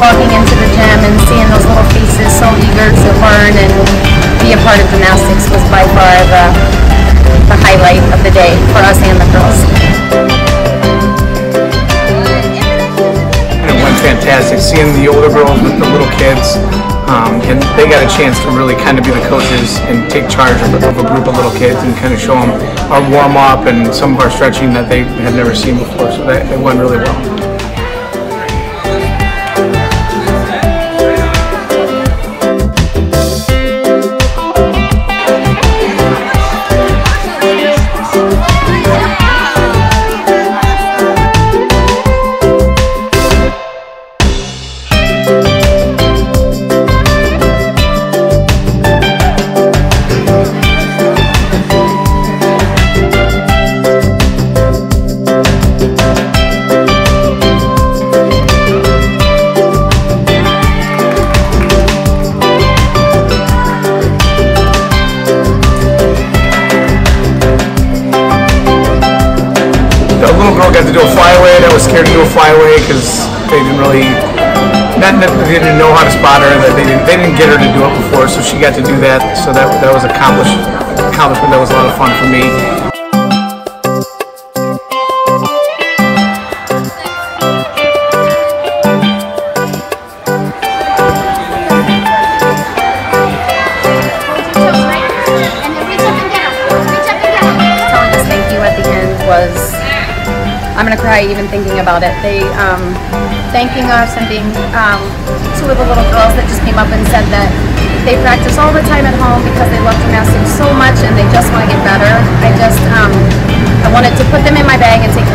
walking into the gym and seeing those little faces so eager to learn and be a part of gymnastics was by far the, the highlight of the day for us and the girls. It went fantastic seeing the older girls with the little kids. Um, and they got a chance to really kind of be the coaches and take charge of, of a group of little kids and kind of show them our warm up and some of our stretching that they had never seen before. So that it went really well. The little girl got to do a flyaway that was scared to do a flyaway because they didn't really, not that they didn't know how to spot her, that they didn't, they didn't get her to do it before, so she got to do that. So that that was accomplished accomplishment. That was a lot of fun for me. telling us thank you at the end was I'm gonna cry even thinking about it. They um, thanking us and being um, two of the little girls that just came up and said that they practice all the time at home because they love gymnastics so much and they just want to get better. I just um, I wanted to put them in my bag and take